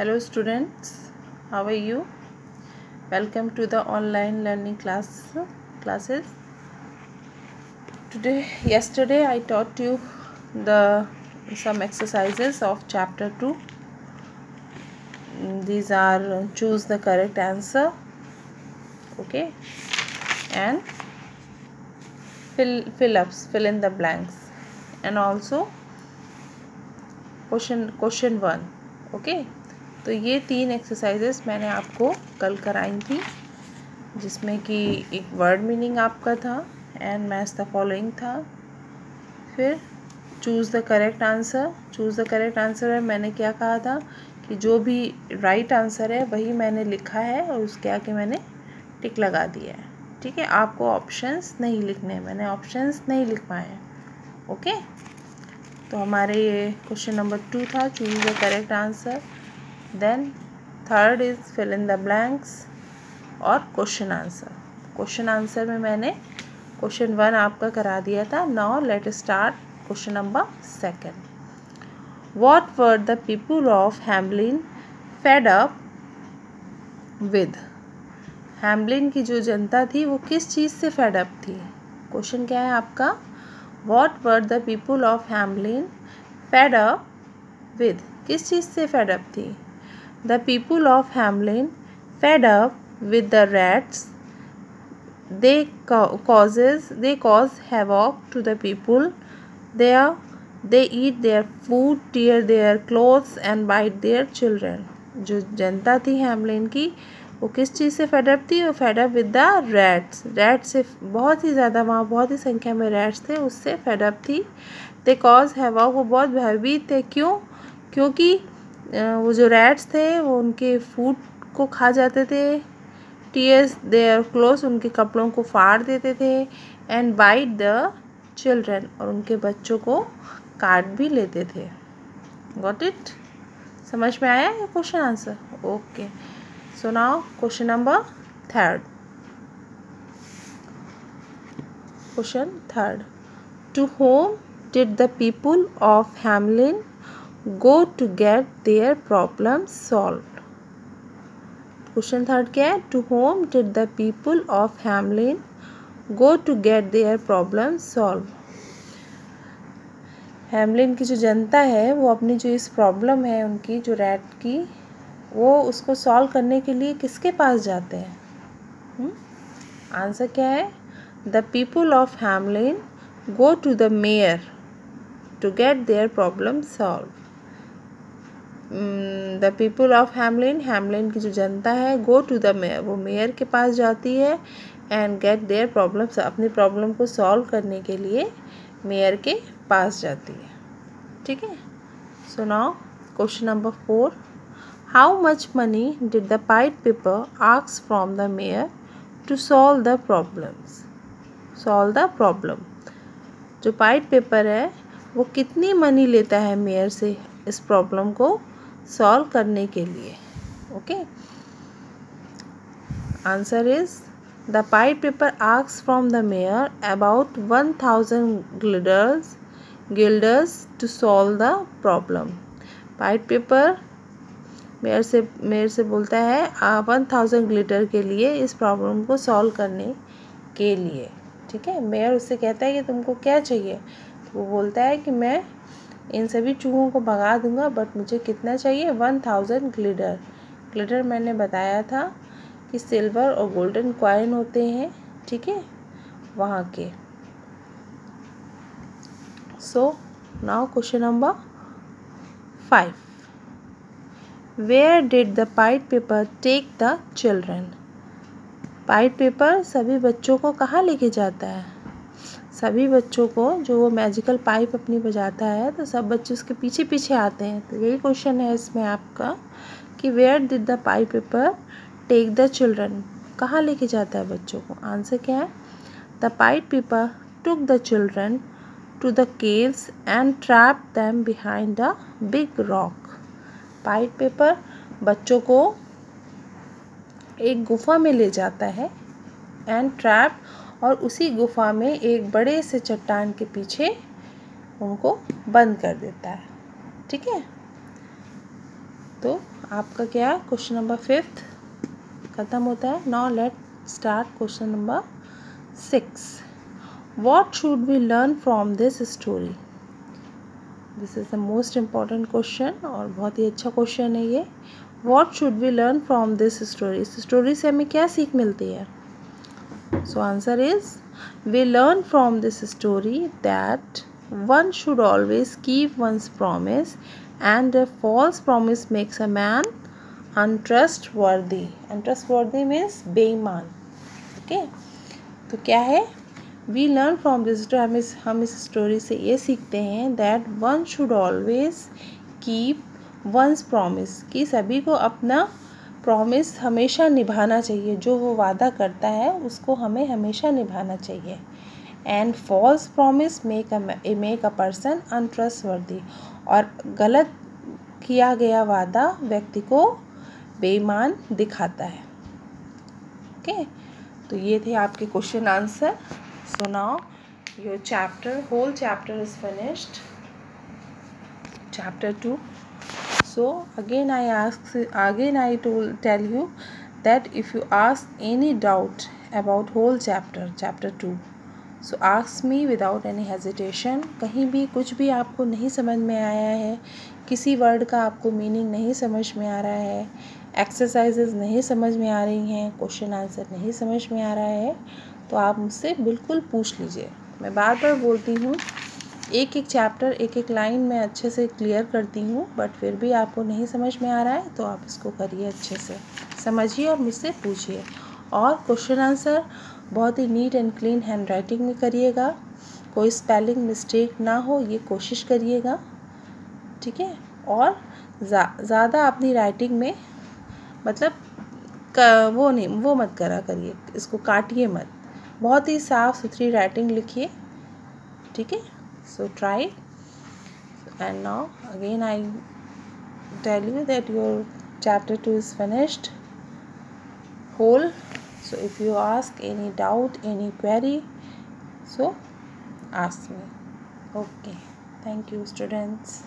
hello students. How are you? Welcome to the online learning class classes. Today yesterday i taught you the some exercises of chapter 2 these are choose the correct answer okay? And fill fill ups fill in the blanks. And also question question 1 okay? तो ये तीन exercises मैंने आपको कल कराई थी, जिसमें कि एक वर्ड मीनिंग आपका था एंड मैच द फॉलोइंग था। फिर choose the correct answer choose the correct answer है मैंने क्या कहा था कि जो भी राइट right आंसर है, वही मैंने लिखा है और उसके आगे मैंने टिक लगा दिया है। ठीक है? आपको ऑप्शंस नहीं लिखने मैंने ऑप्शंस नहीं लिख पाए हैं। ओके तो हमारे ये क्वेश्चन नंबर टू था choose the correct answer then third is fill in the blanks और क्वेश्चन आंसर क्वेश्चन आंसर में मैंने क्वेश्चन वन आपका करा दिया था. Now let start question number second what were the people of Hamelin fed up with Hamelin की जो जनता थी वो किस चीज़ से फेड अप थी? क्वेश्चन क्या है आपका? What were the people of Hamelin fed up with किस चीज़ से फेड अप थी? The people of Hamelin fed up with the rats they causes, they cause havoc to the people. There they eat their food, tear their clothes and bite their children. जो जनता थी Hamelin की, वो किस चीज़ से fed up थी? वो fed up with the rats rat से बहुत ही ज़्यादा वहाँ बहुत ही संख्या में रैट्स थे, उससे फेडअप थी. दे कॉज हैवा वो बहुत भयभीत थे. क्यों? क्योंकि वो जो रैट्स थे, वो उनके फ़ूड को खा जाते थे। टीयर्स देयर क्लोथ उनके कपड़ों को फाड़ देते थे। एंड बाइट द चिल्ड्रन और उनके बच्चों को काट भी लेते थे। गॉट इट समझ में आया ये question answer okay so now question number third question third to whom did the people of Hamlin go to get their problem solve question third क्या है? To whom did the people of Hamelin go to get their problem solve Hamelin की जो जनता है, वो अपनी जो इस प्रॉब्लम है, उनकी जो रैट की, वो उसको सॉल्व करने के लिए किसके पास जाते हैं? हम्म? आंसर क्या है? The people of Hamelin go to the mayor to get their problem solve the people of Hamelin Hamelin की जो जनता है गो टू द मेयर वो मेयर के पास जाती है एंड गेट देयर प्रॉब्लम्स अपनी प्रॉब्लम को सॉल्व करने के लिए मेयर के पास जाती है। ठीक है? So now question number four how much money did the Pied Piper ask from the mayor to solve the problems solve the problem जो पाइट पेपर है, वो कितनी मनी लेता है मेयर से इस प्रॉब्लम को? सॉल्व करने के लिए, okay? Answer is, the Pied Piper asks from the mayor about one thousand guilders guilders to solve the problem. Pied Piper mayor से मेयर से बोलता है वन थाउज़ेंड ग्लिटर के लिए इस प्रॉब्लम को सॉल्व करने के लिए। ठीक है? मेयर उससे कहता है कि तुमको क्या चाहिए? तो वो बोलता है कि मैं इन सभी चूहों को भगा दूँगा बट मुझे कितना चाहिए? वन थाउज़ेंड ग्लिटर ग्लिटर मैंने बताया था कि सिल्वर और गोल्डन कॉइन होते हैं, ठीक है? वहाँ के। So now question number five where did the Pied Piper take the children Pied Piper सभी बच्चों को कहाँ लेके जाता है? सभी बच्चों को जो वो मैजिकल पाइप अपनी बजाता है तो सब बच्चे उसके पीछे पीछे आते हैं। तो यही क्वेश्चन है इसमें आपका कि where did the Pied Piper take the children कहाँ लेके जाता है बच्चों को? आंसर क्या है? The Pied Piper took the children to the caves and trap them behind the big rock Pied Piper बच्चों को एक गुफा में ले जाता है एंड ट्रैप और उसी गुफा में एक बड़े से चट्टान के पीछे उनको बंद कर देता है। ठीक है? तो आपका क्या क्वेश्चन नंबर फिफ्थ ख़त्म होता है? Now let start question number six. What should we learn from this story this is the most important question और बहुत ही अच्छा क्वेश्चन है ये। What should we learn from this story इस स्टोरी से हमें क्या सीख मिलती है? So answer is We learn from this story that one should always keep one's promise and a false promise makes a man untrustworthy. Untrustworthy means बेईमान okay? तो क्या है we learn from this story हम इस हम इस story से ये सीखते हैं that one should always keep one's promise कि सभी को अपना प्रॉमिस हमेशा निभाना चाहिए। जो वो वादा करता है, उसको हमें हमेशा निभाना चाहिए। And false promise make make a person untrustworthy और गलत किया गया वादा व्यक्ति को बेईमान दिखाता है। ओके तो ये थे आपके question answer so now your chapter whole chapter is finished chapter two so, again, i ask, again, i told, tell you that if you ask any doubt about whole chapter chapter 2 so ask me without any hesitation कहीं भी कुछ भी आपको नहीं समझ में आया है, किसी वर्ड का आपको मीनिंग नहीं समझ में आ रहा है एक्सरसाइजेज नहीं समझ में आ रही हैं क्वेश्चन आंसर नहीं समझ में आ रहा है तो आप मुझसे बिल्कुल पूछ लीजिए। मैं बार बार बोलती हूँ एक एक चैप्टर एक एक लाइन में अच्छे से क्लियर करती हूँ बट फिर भी आपको नहीं समझ में आ रहा है तो आप इसको करिए अच्छे से। समझिए और मुझसे पूछिए। और क्वेश्चन आंसर बहुत ही neat and clean handwriting में करिएगा। कोई स्पेलिंग मिस्टेक ना हो ये कोशिश करिएगा। ठीक है? और ज़्यादा जा, अपनी राइटिंग में मतलब वो नहीं वो मत करा करिए इसको काटिए मत। बहुत ही साफ़ सुथरी राइटिंग लिखिए। ठीक है? So try. And now again I tell you that your chapter 2 is finished. Whole. So if you ask any doubt any query so ask me. Okay. Thank you students